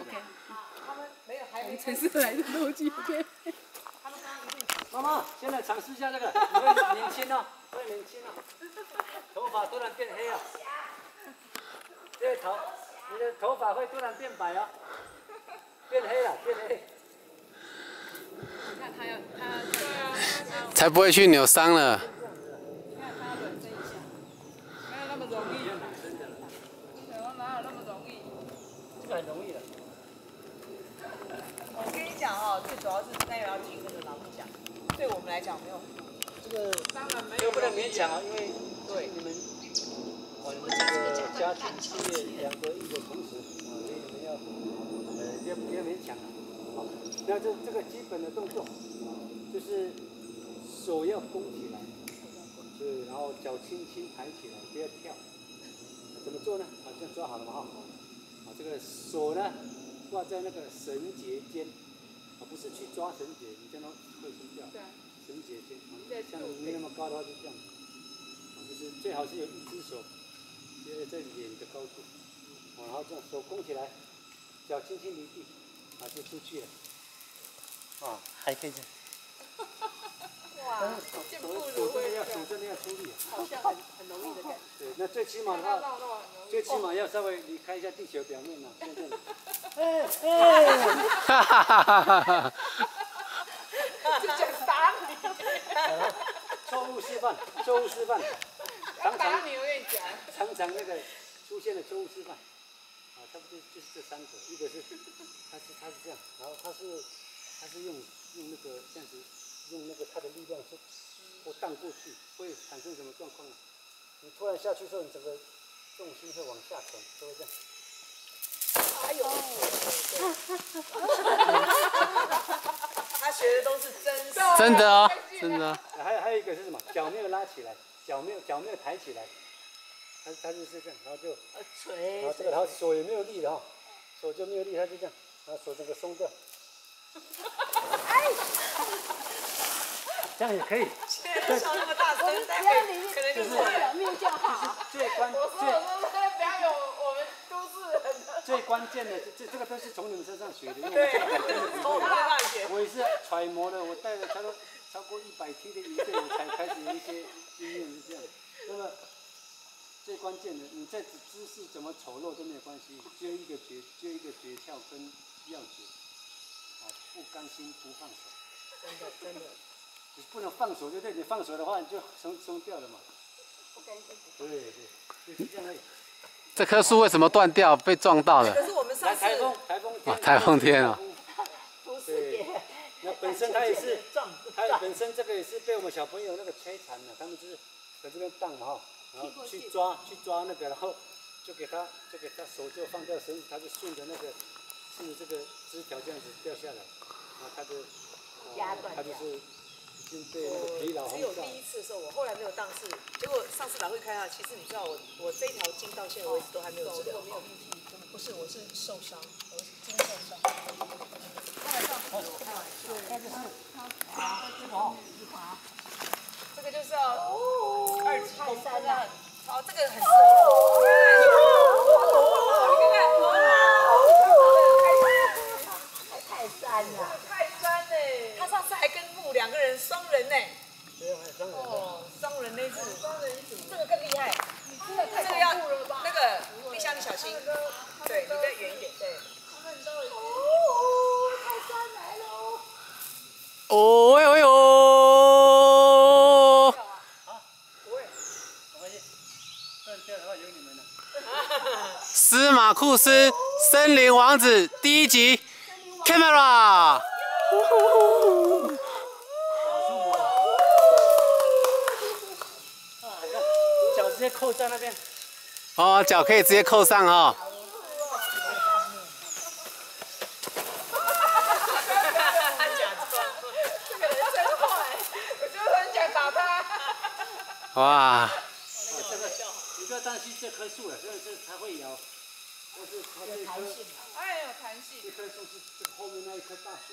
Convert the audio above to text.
OK。他们没有还没城市来的逻辑 OK。妈妈，现在尝试一下这个，你会年轻哦，会年轻哦，头发突然变黑了，这头，你的头发会突然变白哦，变黑了，变黑。你看他要他他才不会去扭伤了。你看他要软身一下，没有那么容易。对，我哪有那么容易？这个很容易的。我跟你讲哦，最主要是那个要听那个老师讲，对我们来讲没有。这个当然没这个不能勉强啊，因为对你们，哦，你们这个家庭事业两个一个同时啊，所以你们要呃不要不要勉强啊。好，那这这个基本的动作就是手要弓起来，对，然后脚轻轻抬起来，不要跳。怎么做呢？好，这样抓好了嘛哈。啊，这个手呢挂在那个绳结间，啊，不是去抓绳结，你这样会松掉。对啊。绳结间，啊，像没那么高的话就这样，啊，就是最好是有一只手，在在脸的高度，啊，然后这样手弓起来，脚轻轻离地，啊，就出去了，啊，还可以这样。哇，手手真的要手真的要出力啊。好像很很容易的感觉。对，那最起码的话。最起码要稍微离开一下地球表面嘛，像这样。哈哈哈哈哈！就想打你。错误示范，错误示范，常常你，我跟你讲。常常那个出现的错误示范，啊，差不多就是这三个，一个是他是他是这样，然后他是他是用用那个这样子，用那个他的力量是或荡过去，会产生什么状况呢？你突然下去之后，你整个重心会往下沉，就会这样。哎呦，他学的都是真实。真的哦，真的哦。还有还有一个是什么？脚没有拉起来，脚没有脚没有抬起来，他他就是这样，然后就呃，锤然后这个然后手也没有力的哈，手就没有力，他就这样，然后手整个松掉。哎这样也可以，笑那么大声，待会可能就是表面就好。最关我说最我说不要有。最关键的，这这个都是从你们身上学的，因为我。我也是揣摩的，我带了差不多超过一百梯的一队，我才开始有一些经验是这样。那么最关键的，你这姿势怎么丑陋都没有关系，只有一个诀，只有一个诀窍跟要诀，啊，不甘心不放手，真的真的，你不能放手，就对？你放手的话，你就松松掉了嘛。不甘心。对对，就是这样而已。这棵树为什么断掉？被撞到了。可是我们上次台风，台风天，哦台风天啊不是对，那本身它也是撞它本身这个也是被我们小朋友那个摧残了，他们就是在这边荡嘛哈，然后去抓去抓那个，然后就给他就给他手就放掉绳子，他就顺着那个顺着这个枝条这样子掉下来，然后他就压断掉他就是经被那个疲劳只有。第一次的时候，我后来没有当次，结果上次老会开啊，其实你知道我我这条筋到现在为止都还没有治疗好。不是，我是受伤，我是筋受伤。这个就是要二级功夫啊！好，这个很适合我。你看看，太酸了，太酸嘞！他上次还跟木两个人双人呢。对啊，伤人的。哦，双人那次，这个更厉害。这个要那个冰箱你小心，对，你再远一点，对。哦呦呦！不会，没关系，断掉的话有你们了。司马库斯森林王子第一集，camera。啊，你看，脚直接扣在那边。哦，脚可以直接扣上哦。他假装，这个人真坏，我就很想打他。哇，这个你不要担心这棵树了，这这才会摇，但是它这棵哎，有弹性。这棵树是这后面那一棵大树，